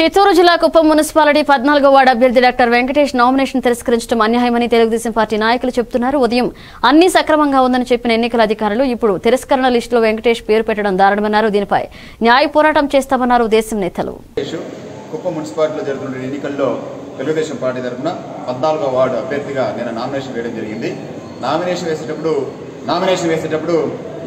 చిత్తూరు జిల్లా కుప్పం మున్సిపాలిటీ పద్నాలుగో వార్డు అభ్యర్థి డాక్టర్ వెంకటేష్ నామినేషన్ తిరస్కరించడం అన్యాయమని తెలుగుదేశం పార్టీ నాయకులు చెబుతున్నారు ఉదయం అన్ని సక్రమంగా ఉందని చెప్పిన ఎన్నికల అధికారులు ఇప్పుడు తిరస్కరణ లిస్టులో వెంకటేష్ పేరు పెట్టడం దారుణమన్నారు. దీనిపై న్యాయ పోరాటం చేస్తామన్నారు దేశం నేతలు. దేశం కుప్పం మున్సిపాలిటీలో జరుగుతున్న ఎన్నికల్లో తెలుగుదేశం పార్టీ తరఫున పద్నాలుగో వార్డు అభ్యర్థిగా నేను నామినేషన్ వేయడం జరిగింది. నామినేషన్ వేసేటప్పుడు నామినేషన్ వేసేటప్పుడు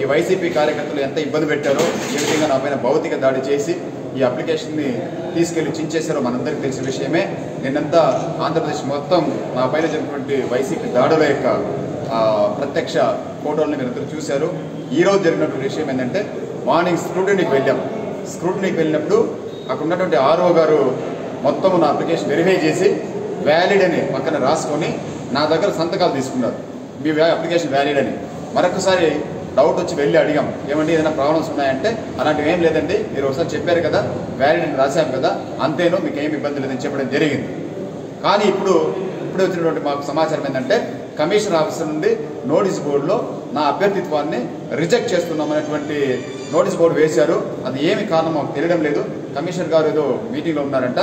ఈ వైసీపీ కార్యకర్తలు ఎంత ఇబ్బంది పెట్టారో ఈ విధంగా నా పైన భౌతిక దాడి చేసి ఈ అప్లికేషన్ని తీసుకెళ్ళి చించేశారో మనందరికీ తెలిసిన విషయమే. నిన్నంతా ఆంధ్రప్రదేశ్ మొత్తం నా పైన జరిగినటువంటి వైసీపీ దాడుల యొక్క ప్రత్యక్ష ఫోటోలను మీరు చూశారు. ఈ రోజు జరిగినటువంటి విషయం ఏంటంటే మార్నింగ్ స్క్రూటినీకి వెళ్ళాం. స్క్రూటినీకి వెళ్ళినప్పుడు అక్కడ ఉన్నటువంటి ఆర్ఓ గారు మొత్తం నా అప్లికేషన్ వెరిఫై చేసి వ్యాలిడ్ అని పక్కన రాసుకొని నా దగ్గర సంతకాలు తీసుకున్నారు. మీ వ్యా- అప్లికేషన్ వ్యాలిడ్ అని. మరొకసారి డౌట్ వచ్చి వెళ్ళి అడిగాం. ఏమండి ఏదైనా ప్రాబ్లమ్స్ ఉన్నాయంటే? అలాంటివి ఏం లేదండి. మీరు ఒకసారి చెప్పారు కదా వ్యాలిడ్ అని రాశాం కదా అంతేనో మీకు ఏమి ఇబ్బంది లేదని చెప్పడం జరిగింది. కానీ ఇప్పుడు ఇప్పుడు వచ్చినటువంటి మాకు సమాచారం ఏంటంటే కమిషనర్ ఆఫీసర్ నుండి నోటీస్ బోర్డులో నా అభ్యర్థిత్వాన్ని రిజెక్ట్ చేస్తున్నామనేటువంటి నోటీస్ బోర్డు వేశారు. అది ఏమి కారణం మాకు తెలియడం లేదు. కమిషనర్ గారు ఏదో మీటింగ్లో ఉన్నారంట.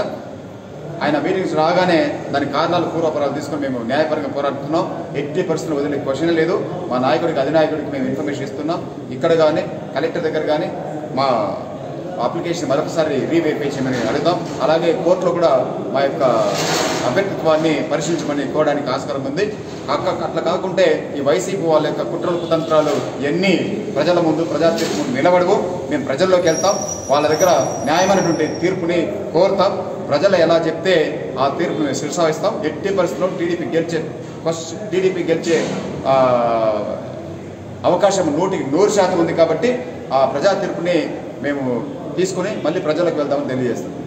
ఆయన మీటింగ్స్ రాగానే దాని కారణాలు పూర్వపరాలు తీసుకొని మేము న్యాయపరంగా పోరాడుతున్నాం. ఎట్టి పరిస్థితులు వదిలే క్వశ్చన్ లేదు. మా నాయకుడికి అధినాయకుడికి మేము ఇన్ఫర్మేషన్ ఇస్తున్నాం. ఇక్కడ కానీ కలెక్టర్ దగ్గర కానీ మా అప్లికేషన్ మరొకసారి రీవెరిఫై చేయమని అడుగుతాం అలాగే కోర్టులో కూడా మా యొక్క అభ్యర్థిత్వాన్ని పరిశీలించమని కోవడానికి ఆస్కారం ఉంది. అట్లా కాకుంటే ఈ వైసీపీ వాళ్ళ యొక్క కుట్రలు కుతంత్రాలు ఎన్ని ప్రజల ముందు ప్రజా ముందు నిలబడవు. మేము ప్రజల్లోకి వెళ్తాం. వాళ్ళ దగ్గర న్యాయమైనటువంటి తీర్పుని కోరుతాం. ప్రజలు ఎలా చెప్తే ఆ తీర్పు మేము శిరసావిస్తాం ఎట్టి పరిస్థితుల్లో టీడీపీ గెలిచే ఫస్ట్ టీడీపీ గెలిచే అవకాశం నూటికి నూరు శాతం ఉంది కాబట్టి ఆ ప్రజా తీర్పుని మేము తీసుకుని మళ్ళీ ప్రజలకు వెళ్దామని తెలియజేస్తాం.